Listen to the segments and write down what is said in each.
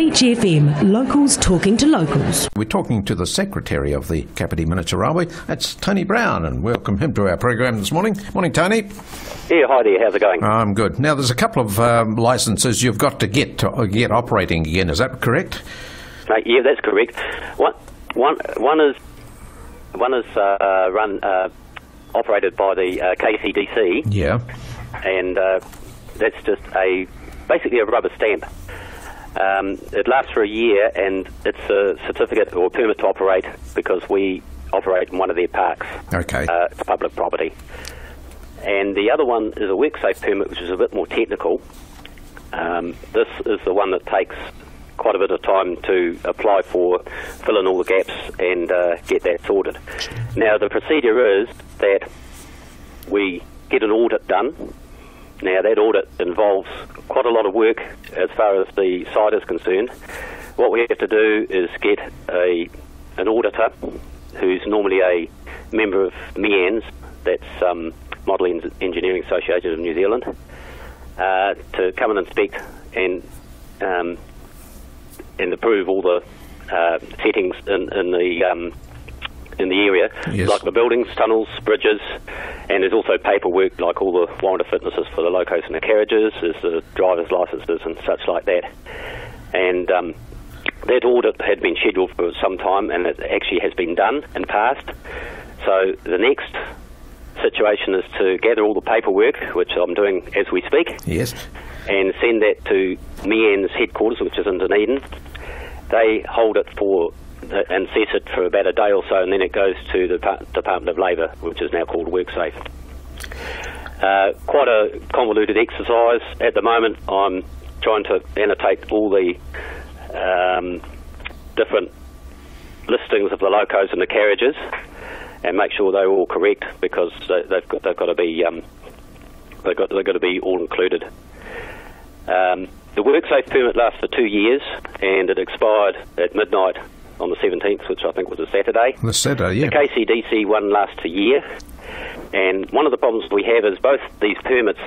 Beach FM, locals talking to locals. We're talking to the secretary of the Kapiti Miniature Railway. That's Tony Brown, and welcome him to our program this morning. Morning, Tony. Yeah, hi there. How's it going? I'm good. Now, there's a couple of um, licences you've got to get to uh, get operating again. Is that correct? Uh, yeah, that's correct. One, one, one is one is uh, run uh, operated by the uh, KCDC, Yeah. and uh, that's just a basically a rubber stamp. Um, it lasts for a year, and it's a certificate or permit to operate because we operate in one of their parks. Okay. Uh, it's public property. And the other one is a WorkSafe permit, which is a bit more technical. Um, this is the one that takes quite a bit of time to apply for, fill in all the gaps, and uh, get that sorted. Now, the procedure is that we get an audit done. Now, that audit involves quite a lot of work as far as the site is concerned. What we have to do is get a an auditor who's normally a member of MEANS, that's um, Modelling Engineering Association of New Zealand, uh, to come and inspect and um, and approve all the uh, settings in, in the um, in the area, Yes. like the buildings, tunnels, bridges, and there's also paperwork like all the warrant of fitnesses for the locos and the carriages, there's the driver's licenses and such like that. And um, that audit had been scheduled for some time, and it actually has been done and passed. So the next situation is to gather all the paperwork, which I'm doing as we speak Yes. and send that to MEAN's headquarters, which is in Dunedin. They hold it for and set it for about a day or so, and then it goes to the Department of Labour, which is now called WorkSafe. Uh, quite a convoluted exercise. At the moment, I'm trying to annotate all the um, different listings of the locos and the carriages and make sure they're all correct because they, they've got they've got to be um, they've got they've got to be all included. Um, the WorkSafe permit lasts for two years and it expired at midnight on the 17th, which I think was a Saturday. The Saturday, yeah. The KCDC one lasts a year, and one of the problems we have is both these permits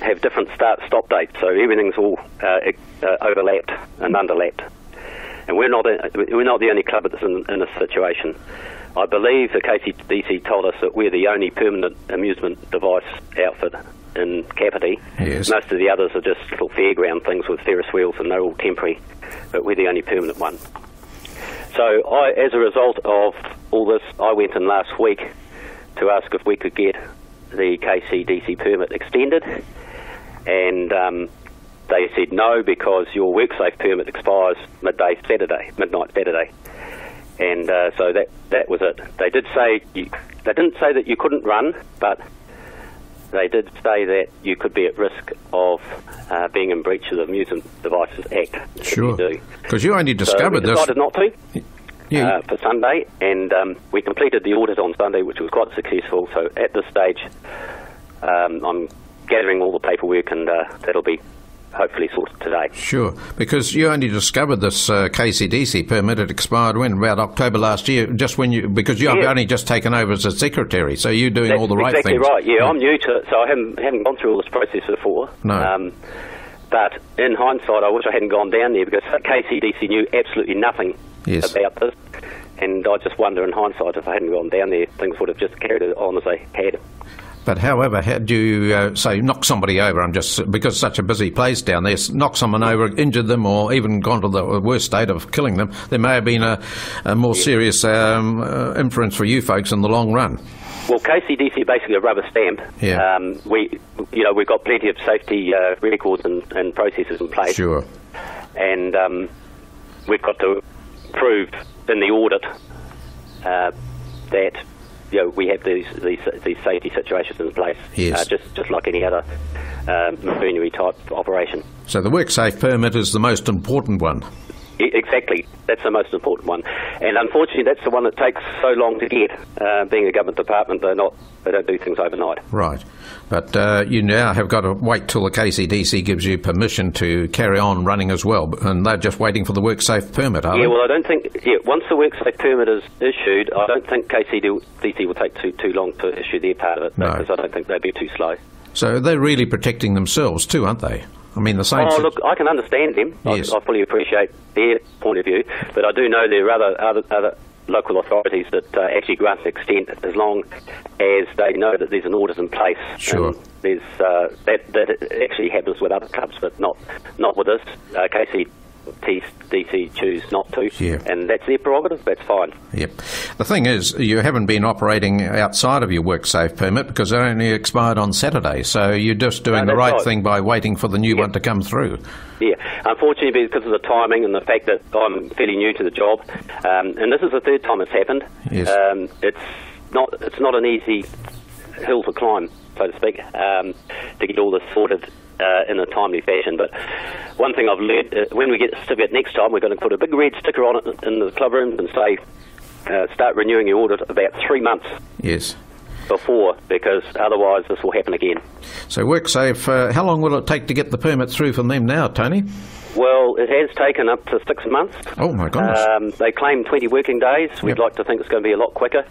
have different start stop dates, so everything's all uh, uh, overlapped and underlapped. And we're not the- we're not the only club that's in, in this situation. I believe the KCDC told us that we're the only permanent amusement device outfit in Kapiti. Yes. Most of the others are just little fairground things with Ferris wheels, and they're all temporary. But we're the only permanent one. So, I, as a result of all this, I went in last week to ask if we could get the KCDC permit extended, and um, they said no because your WorkSafe permit expires midday Saturday, midnight Saturday, and uh, so that that was it. They did say you, they didn't say that you couldn't run, but they did say that you could be at risk of uh, being in breach of the Amusement Devices Act. Sure. Because you only So discovered this. decided not to Yeah, uh, for Sunday, and um, we completed the audit on Sunday, which was quite successful. So at this stage, um, I'm gathering all the paperwork, and uh, that'll be hopefully sorted today. Sure, because you only discovered this uh, KCDC permit. It expired when about October last year. Just when you because you have Yeah. only just taken over as a secretary, so you're doing That's all the right exactly things. Exactly right. Yeah, I'm new to it, so I haven't haven't gone through all this process before. No. Um, but in hindsight, I wish I hadn't gone down there because KCDC knew absolutely nothing Yes. about this. And I just wonder in hindsight if I hadn't gone down there, things would have just carried on as they had. But however, had you uh, say knock somebody over? I'm just because it's such a busy place down there. Knock someone over, injured them, or even gone to the worst state of killing them. There may have been a, a more serious um, uh, inference for you folks in the long run. Well, KCDC is basically a rubber stamp. Yeah. Um, we, you know, we've got plenty of safety uh, records and, and processes in place, Sure. and um, we've got to prove in the audit uh, that you know we have these these, these safety situations in place, Yes. uh, just just like any other um, machinery type operation. So the WorkSafe permit is the most important one. Exactly. That's the most important one. And unfortunately, that's the one that takes so long to get. Uh, being a government department, they're not, they don't do things overnight. Right. But uh, you now have got to wait till the KCDC gives you permission to carry on running as well. And they're just waiting for the WorkSafe permit, are Yeah, they? well, I don't think, yeah, once the WorkSafe permit is issued, I don't think KCDC will take too, too long to issue their part of it, No. because I don't think they'd be too slow. So they're really protecting themselves too, aren't they? I mean, the same. Oh, look, I can understand them. Yes. I, I fully appreciate their point of view, but I do know there are other other, other local authorities that uh, actually grant an extent as long as they know that there's an order in place. Sure. There's uh, that that actually happens with other clubs, but not not with us. Uh, KC. DC choose not to, Yeah. and that's their prerogative. That's fine. Yep. The thing is, you haven't been operating outside of your WorkSafe permit because it only expired on Saturday. So you're just doing No, the right right. thing by waiting for the new one to come through. Yeah, unfortunately, because of the timing and the fact that I'm fairly new to the job, um, and this is the third time it's happened. Yes. Um, it's not it's not an easy hill to climb, so to speak, um, to get all this sorted uh, in a timely fashion. But one thing I've learned uh, when we get the certificate next time, we're going to put a big red sticker on it in the club rooms and say. Uh, start renewing your audit about three months Yes. before, because otherwise this will happen again. So WorkSafe, uh, how long will it take to get the permit through from them now, Tony? Well, it has taken up to six months. Oh my goodness. Um, they claim 20 working days. We'd Yep. like to think it's going to be a lot quicker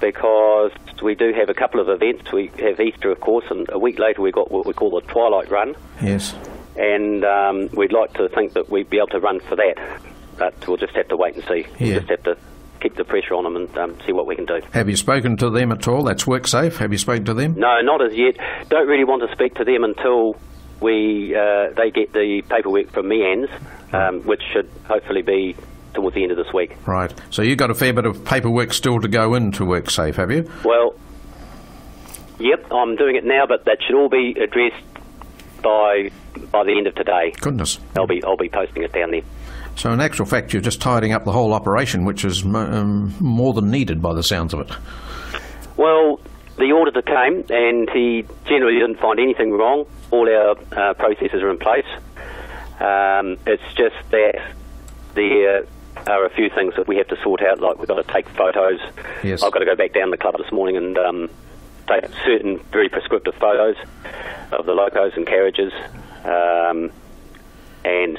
because we do have a couple of events. We have Easter, of course, and a week later we've got what we call the Twilight Run, yes. And um, we'd like to think that we'd be able to run for that. But we'll just have to wait and see. Yeah. We'll just have to keep the pressure on them and um, see what we can do. Have you spoken to them at all? That's WorkSafe. Have you spoken to them? No, not as yet. Don't really want to speak to them until we uh, they get the paperwork from MEANS, um, which should hopefully be towards the end of this week. Right. So you've got a fair bit of paperwork still to go into WorkSafe, have you? Well, yep, I'm doing it now, but that should all be addressed by by the end of today. Goodness. I'll be I'll be posting it down there. So in actual fact, you're just tidying up the whole operation, which is um, more than needed by the sounds of it. Well, the auditor came and he generally didn't find anything wrong. All our uh, processes are in place. Um, it's just that there are a few things that we have to sort out, like we've got to take photos. Yes. I've got to go back down the club this morning and um, take certain very prescriptive photos of the locos and carriages. Um, and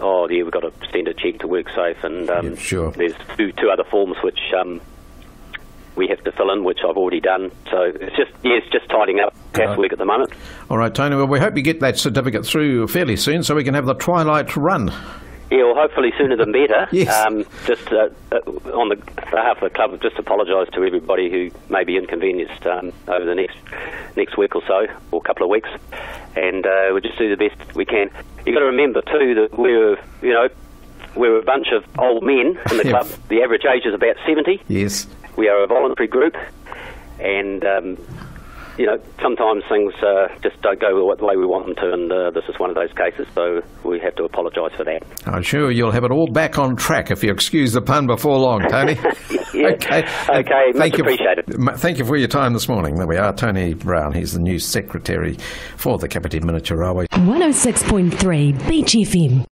oh, yeah, we've got to send a check to WorkSafe, and um, Yeah, sure. there's two, two other forms which um, we have to fill in, which I've already done. So it's just yeah, it's just tidying up housework at the moment. All right, Tony. Well, we hope you get that certificate through fairly soon, so we can have the twilight run. Yeah, well, hopefully sooner than better. Yes. Um, just uh, uh, on the behalf of the club, I'd just apologise to everybody who may be inconvenienced um, over the next next week or so, or a couple of weeks, and uh, we'll just do the best we can. You've got to remember too that we're you know we're a bunch of old men in the club. The average age is about seventy. Yes. We are a voluntary group, and um, you know sometimes things uh, just don't go the way we want them to, and uh, this is one of those cases. So we have to apologise for that. I'm sure you'll have it all back on track if you excuse the pun before long, Tony. Yeah. Okay. Okay, much you, appreciated. m- Thank you for your time this morning. There we are, Tony Brown. He's the new secretary for the Kapiti Miniature Railway. 106.3 Beach FM.